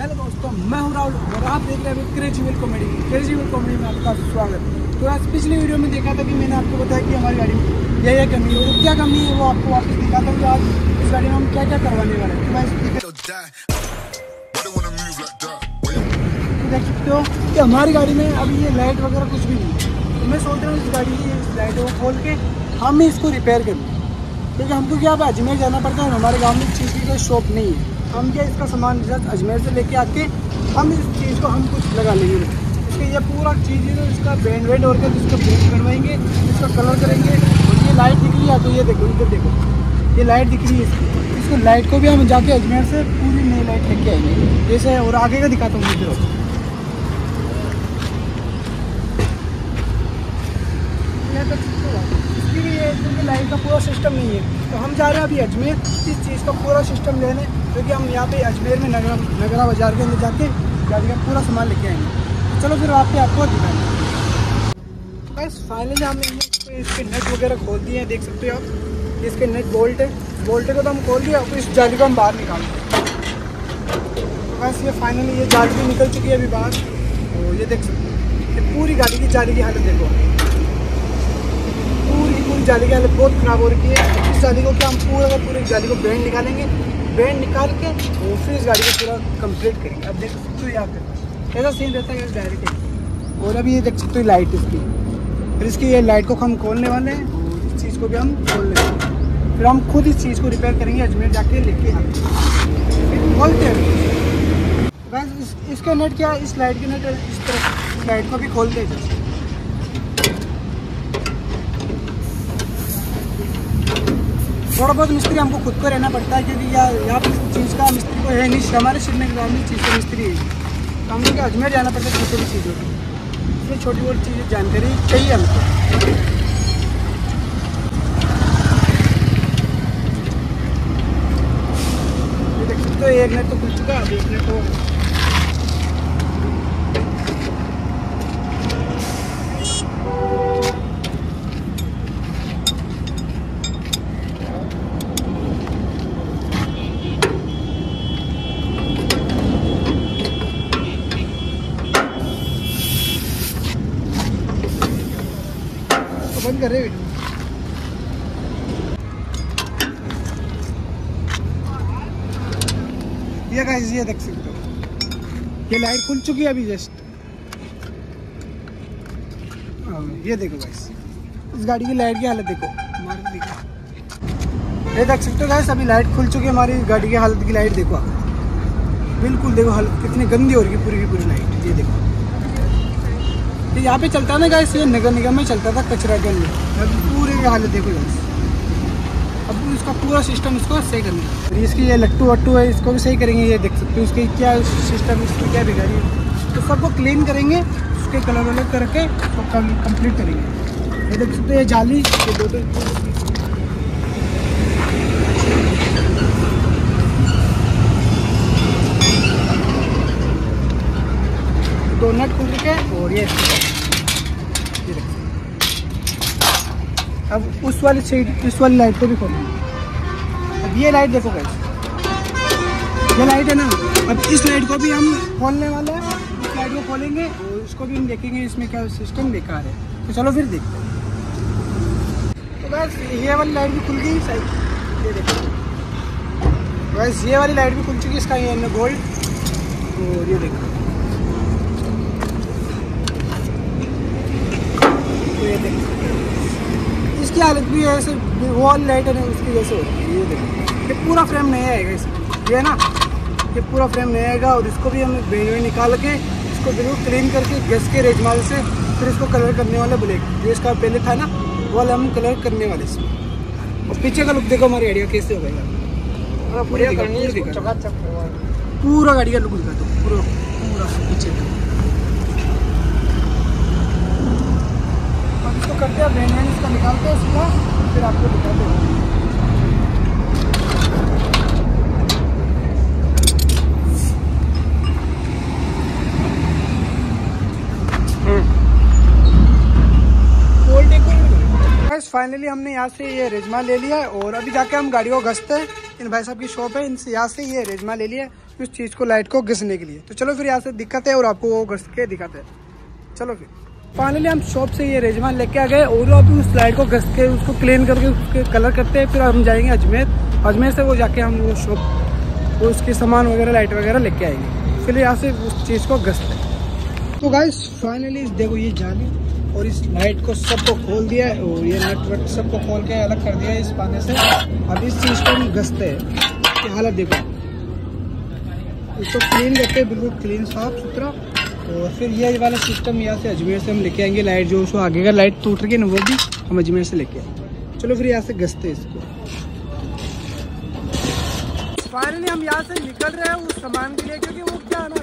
Hello दोस्तों मैं हूँ राहुल और आप देख रहे हैं crazy will comedy crazy will comedy में आपका स्वागत। तो आज पिछली वीडियो में देखा था कि मैंने आपको बताया कि हमारी गाड़ी में यह यह कमी है और क्या कमी है वो आपको वापस दिखाता हूँ कि आज इस गाड़ी में हम क्या क्या करवाने वाले हैं। तो. तो देख सकते हो कि हमारी गाड़ी में अभी ये लाइट वगैरह कुछ भी नहीं है। तो मैं सोच रहा हूँ इस गाड़ी की इस लाइट को खोल के हम ही इसको रिपेयर करें क्योंकि हमको क्या अब अजमेर जाना पड़ता है हमारे गाँव में चीज़ की कोई शॉप नहीं है। हम क्या इसका सामान अजमेर से लेके आके हम इस चीज़ को हम कुछ लगा लेंगे। इसके ये पूरा चीज़ है, इसका बैंड वेंड और इसको पेंट करवाएँगे, इसका कलर करेंगे और ये लाइट दिख रही है तो ये देखो, इधर देखो। ये लाइट दिख रही है इसकी। इसको लाइट को भी हम जाके अजमेर से पूरी नई लाइट लेके आएँगे। जैसे और आगे का दिखाता हूँ ये तक ये क्योंकि लाइट का पूरा सिस्टम नहीं है। तो हम जा रहे हैं अभी अजमेर। इस चीज़ का पूरा सिस्टम लेने क्योंकि हम यहाँ पे अजमेर में नगरा नगरा बाज़ार के अंदर जाके गाड़ी का पूरा सामान लेके आएँगे। चलो फिर वहाँ आपको दिखाएँगे। बस फाइनली हमने इसके नेट वगैरह खोल दिए हैं, देख सकते हो आप। इसके नेट बोल्ट है। बोल्ट को तो हम खोल दिया इस जाली को हम बाहर निकाल तो बस ये फाइनली ये जाली निकल चुकी है अभी बाहर। तो ये देख सकते हो पूरी गाड़ी की जाली की हालत देखो पूरी जाली की हालत बहुत ख़राब हो रही है। इस जाली को क्या हम पूरा का पूरी जाली को बैंड निकालेंगे। बैंड निकाल के और फिर इस गाड़ी को पूरा कंप्लीट करेंगे। अब देख सकते हो यहाँ पे ऐसा सीन रहता है डायरेक्ट और अभी ये देख सकते हो लाइट इसकी। फिर इसकी ये लाइट को हम खोलने वाले हैं। और इस चीज़ को भी हम खोल लेंगे फिर हम खुद इस चीज़ को रिपेयर करेंगे अजमेर जाके लेके आएँगे। खोलते हैं। इस, इसका नेट क्या है? इस लाइट के नेट इस तरह लाइट को भी खोलते हैं। थोड़ा बहुत मिस्त्री हमको खुद को रहना पड़ता है, क्योंकि या यहाँ पर चीज़ का मिस्त्री को है नहीं, हमारे सिर में गाँव में चीज़ का मिस्त्री है। तो हम लोग अजमेर जाना पड़ता है छोटी चीज़ों की। इसलिए छोटी मोटी चीज़ें, जानकारी चाहिए हमको। हो एक नेट तो खुल चुका अभी एक नेट तो तो बंद कर रहे वीडियो ये गाइस ये देख सकते हो। ये लाइट खुल चुकी है अभी जस्ट। ये देखो गाइस इस गाड़ी की लाइट की हालत देखो। देखो ये देख सकते हो गाइस अभी लाइट खुल चुकी है हमारी गाड़ी की हालत की लाइट, देखो आप। बिल्कुल देखो हालत कितनी गंदी हो रही है पूरी की पूरी लाइट। ये देखो। यहाँ पे चलता ना गाइस ये नगर निगम में चलता था कचरा अभी पूरी की हालत देखो गाइस अब इसका पूरा सिस्टम इसको सही करना है। और इसकी ये लट्टू वट्टू है, इसको भी सही करेंगे, ये देख सकते हो, इसकी क्या सिस्टम इसकी क्या बिगाड़ी है। तो सबको क्लीन करेंगे, उसके कलर वलर करके उसको कंप्लीट करेंगे। ये देख सकते हो, ये जाली, ये दो दो दो नट खुल के और ये देख अब उस वाली साइड इस वाली लाइट को भी खोलेंगे अब ये लाइट देखो कैसे ये लाइट है ना? अब इस लाइट को भी हम खोलने वाले हैं। इस लाइट को खोलेंगे और इसको भी हम देखेंगे, इसमें क्या सिस्टम बेकार है। तो चलो फिर देखते हैं। तो बस ये वाली लाइट भी खुल गई साइड ये देखो। बस ये वाली लाइट भी खुल चुकी है, इसका ये गोल्ड और ये देखो। तो ये देखो। इसकी हालत भी ऐसे वॉल लाइट है उसकी जैसे होती है ये देखो। ये पूरा फ्रेम नहीं आएगा इसमें। ये है ना? ये पूरा फ्रेम नहीं आएगा और इसको भी हम बेन निकाल के इसको बिल्कुल क्लीन करके गैस के रेजमाल से फिर इसको कलर करने वाला ब्लैक जो इसका पहले था ना वो हम कलर करने वाले इसमें। और पीछे का लुक देखो हमारी आइडिया कैसे हो गएगा पूरा गाड़ी का लुक दिखा दो पूरा पूरा पीछे का अब इसको करते हैं बैंड वैंड इसका निकालते हैं इसका फिर आपको दिखाते हैं फाइनली हमने यहाँ से ये रेजमा ले लिया है और अभी जाके हम गाड़ी को घसते हैं। इन भाई साहब की शॉप है इनसे यहाँ से ये रेजमा ले लिया है उस चीज़ को लाइट को घिसने के लिए। तो चलो फिर यहाँ से दिक्कत है और आपको वो घस के दिखाते हैं। चलो फिर। फाइनली हम शॉप से ये रेजमान लेके आ गए और अभी उस लाइट को घस के, उसको क्लीन करके उसके कलर करते हैं, फिर हम जाएँगे अजमेर। अजमेर से वो जाके हम वो शॉप वो उसके सामान वगैरह लाइट वगैरह लेके आएँगे। फिर यहाँ से उस चीज़ को घसते हैं तो गाइस फाइनली देखो ये जाली और इस लाइट को सबको खोल दिया है और ये नट वट सबको खोल के अलग कर दिया है इस पाने से। अब इस चीज़ को हम घसते हैं। हालत देखो। इसको क्लीन करते बिल्कुल क्लीन साफ़ सुथरा और फिर ये वाला सिस्टम यहाँ से अजमेर से हम लेके आएँगे लाइट जो उसको आगे का लाइट टूट रही है ना, वो भी हम अजमेर से लेके आए चलो फिर यहाँ से घसते इसको। फाइनली हम यहाँ से निकल रहे हैं उस सामान के लिए, क्योंकि वो क्या है ना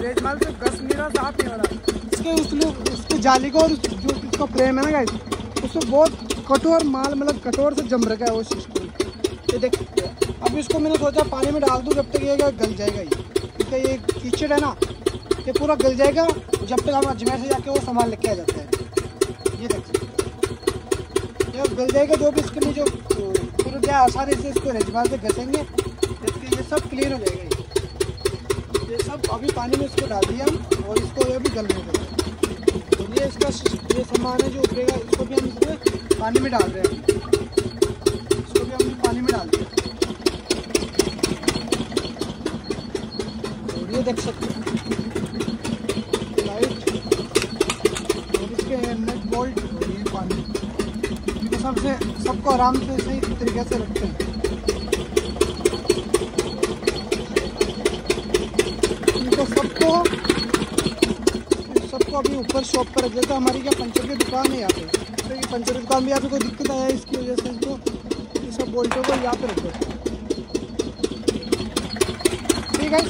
रेजमाल से घस रहा, साफ़ नहीं हो रहा। इसके उस लोग उसके जाली को और जो उसका फ्रेम है ना गाइस उसको बहुत कठोर माल मतलब कठोर से जम रखा है वो सिस्टम ये देख, अब इसको मैंने सोचा पानी में डाल दूँ, जब तक ये गल जाएगा ये क्योंकि ये कीचड़ है ना ये पूरा गल जाएगा, जब तक हम अजमेर से जाके वो सामान लेके आ जाते हैं। ये देख। ये गल जाएगा, जो भी इसके लिए जो, फिर क्या आसानी से इसको रेजमाल से घसेंगे, इसके ये सब क्लीन हो जाएगा। ये सब अभी पानी में इसको डाल दिया हम और इसको ये भी गलने देंगे और ये इसका ये सामान है जो उतरेगा, इसको भी हम इसमें पानी में डाल रहे हैं। इसको भी हम पानी में डाल दिया। और ये देख सकते हैं लाइट और इसके नट बोल्ट और ये पानी इनको सबसे सबको आराम से सही तरीके से रखते हैं। इनको सबको सबको अभी ऊपर शॉप पर रख देते हमारी क्या पंचर की दुकान है यहाँ पे? तो ये पंचर की दुकान भी यहाँ पे कोई दिक्कत आया इसकी वजह से इनको ये सब बोल्टों को यहाँ पे रख देते ठीक है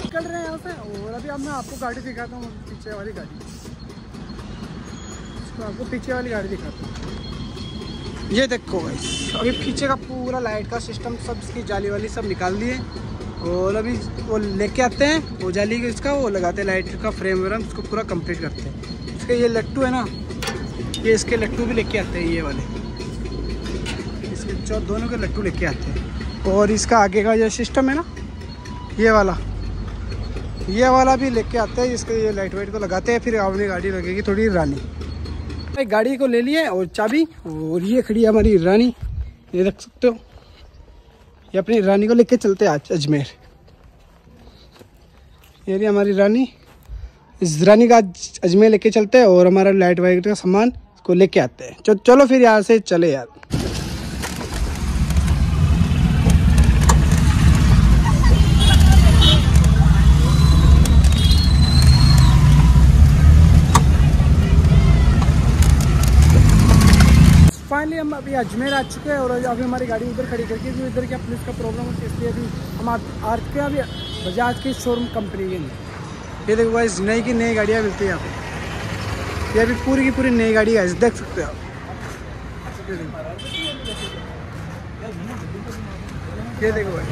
निकल रहे हैं यहाँ से और अभी अब मैं आपको गाड़ी दिखाता हूँ, पीछे वाली गाड़ी। इसको आपको पीछे वाली गाड़ी दिखाता हूँ। ये देखो भाई। अभी पीछे का पूरा लाइट का सिस्टम सब इसकी जाली वाली सब निकाल दिए। और अभी वो लेके आते हैं वो जाली का इसका वो लगाते हैं लाइट का फ्रेम वगैरह उसको पूरा कंप्लीट करते हैं। इसके ये लट्टू है ना ये इसके लट्टू भी लेके आते हैं ये वाले। इसके जो दोनों के लट्टू लेके आते हैं। और इसका आगे का जो सिस्टम है ना ये वाला। ये वाला भी लेके आते हैं इसके ये लाइट वाइट को लगाते हैं फिर अपनी गाड़ी लगेगी थोड़ी रानी। भाई, गाड़ी को ले लिए और चाबी, और ये खड़ी है हमारी रानी। ये देख सकते हो, ये अपनी रानी को लेके चलते हैं आज अजमेर। ये रही हमारी रानी। इस रानी का अजमेर लेके चलते हैं और हमारा लाइट वाइट का सामान को लेके आते हैं। चलो फिर यहाँ से चले यार फाइनली हम अभी अजमेर आ चुके हैं और अभी हमारी गाड़ी उधर खड़ी करके जो इधर क्या पुलिस का प्रॉब्लम है, इसलिए अभी हम आ चुके हैं अभी बजाज की शोरूम कंपनी के लिए। ये देखो भाई नई की नई गाड़ियाँ मिलती है यहाँ पे। ये अभी पूरी की पूरी नई गाड़ी है देख सकते हो आप। ये देखो। भाई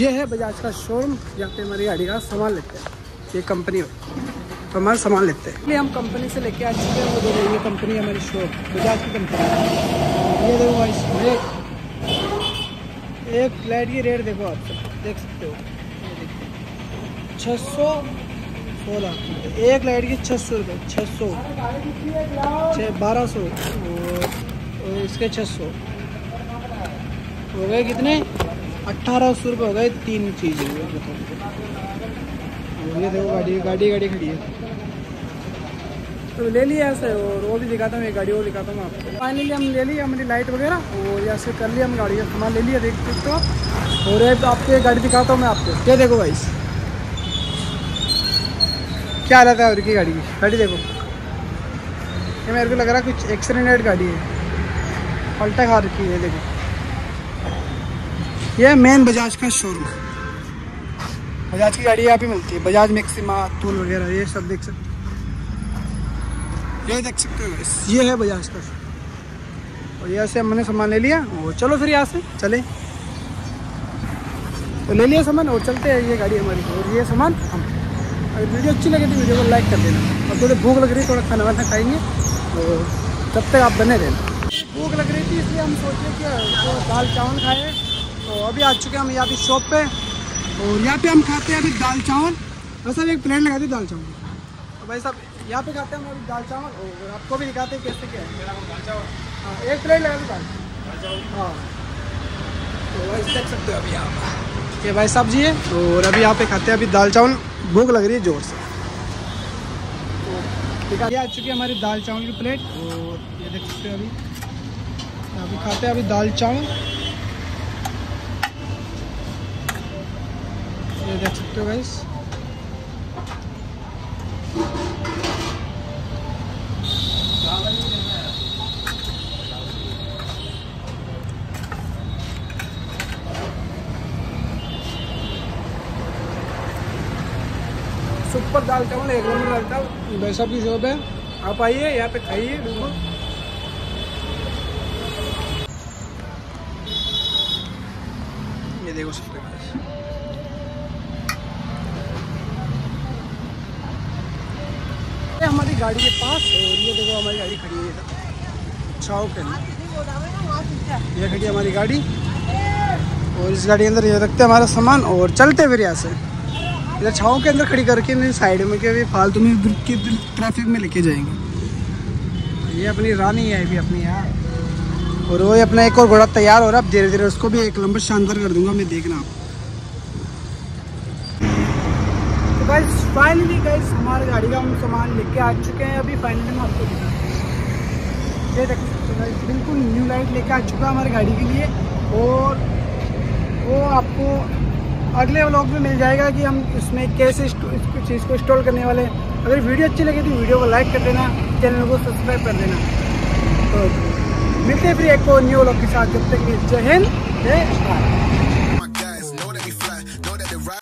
ये है बजाज का शोरूम जहाँ पे हमारी गाड़ी का सामान लेते हैं। ये कंपनी तो हमारा सामान लेते हैं। हम कंपनी से लेके आ चुके हैं वो देखो ये कंपनी हमारी शॉप बजाज की कंपनी ये देखो भाई इसमें एक लाइट की रेट देखो आप देख सकते हो। छः सौ सोलह। एक लाइट की छः सौ रुपये छः सौ। छः बारह सौ। और इसके छः सौ। हो गए कितने? अट्ठारह सौ रुपये हो गए तीन चीज़ें। ये देखो गाड़ी गाड़ी गाड़ी खड़ी है। तो ले लिया ऐसे, और वो भी दिखाता हूँ गाड़ी वो दिखाता हूँ आपको। फाइनली हम ले लिए हमारी लाइट वगैरह, और कर लिया हम गाड़ी। का ले लिया, देख सकते हो और एक गाड़ी दिखाता हूँ मैं आपको। ये देखो भाई। क्या हालत है उनकी गाड़ी की? गाड़ी देखो। ये मेरे को लग रहा कुछ एक्सीडेंटेड गाड़ी है। पलटा खा रखी है, देखो। ये मेन बजाज का शोरूम बजाज की गाड़ी यहाँ पे मिलती है। बजाज, मैक्सिमा टूल वगैरह, ये सब देख सकते ये देख सकते हो ये है बजाज का और यहाँ से हमने सामान ले लिया। और चलो फिर यहाँ से चले। तो ले लिया सामान और चलते हैं ये गाड़ी हमारी। और ये सामान हम अगर वीडियो अच्छी लगे तो वीडियो को लाइक कर देना। और थोड़ी भूख लग रही है, थोड़ा खाना वाना खाएँगे। तो तब तक आप बने रहना। भूख लग रही थी, इसलिए हम सोचे कि तो दाल चावल खाए। तो अभी आ चुके हैं हम यहाँ पे शॉप पे। और यहाँ पे हम खाते हैं अभी दाल चावल। बस अब एक प्लेट लगा दी दाल चावल। तो भाई साहब यहाँ पे खाते हैं हम अभी दाल चावल और आपको भी दिखाते हैं कैसे क्या है। दाल चावल। हाँ एक प्लेट लगा दी दाल। हाँ। तो भाई देख सकते हो अभी ये भाई साहब जी है और अभी यहाँ पे खाते हैं अभी दाल चावल। भूख लग रही है ज़ोर से। ठीक है ये आ चुकी है हमारी दाल चावल की प्लेट। और ये देख सकते हो अभी। अभी खाते हैं अभी दाल चावल। ये देख सकते हो गाइस सुपर दाल चावल एक नंबर लगता है वैसा भी शॉप है। आप आइए, यहाँ पे खाइए बिल्कुल ये देखो सब पे गाड़ी के पास और ये देखो हमारी गाड़ी खड़ी है छाव के लिए ये खड़ी है हमारी गाड़ी। और इस गाड़ी के अंदर ये रखते हैं हमारा सामान और चलते फिर यहाँ से। इधर छाव के अंदर खड़ी करके नहीं, साइड में कि फालतू में ट्रैफ़िक में लेके जाएँगे। ये अपनी रानी है अभी अपनी यहाँ और वो अपना एक और घोड़ा तैयार हो रहा है। अब धीरे धीरे उसको भी एक नंबर शानदार कर दूँगा, मैं देखना आप तो गाइस फाइनली गाइस हमारे गाड़ी का हम सामान लेके आ चुके हैं अभी फाइनली मैं आपको ये देख सकते हो guys, बिल्कुल न्यू लाइट लेके आ चुका है हमारी गाड़ी के लिए। और वो आपको अगले व्लॉग में मिल जाएगा कि हम इसमें कैसे इस चीज़ को इंस्टॉल करने वाले हैं। अगर वीडियो अच्छी लगे तो वीडियो को लाइक कर देना चैनल को सब्सक्राइब कर देना। तो मिलते हैं फिर एक न्यू व्लॉग के साथ जब तक जय हिंद जय भारत।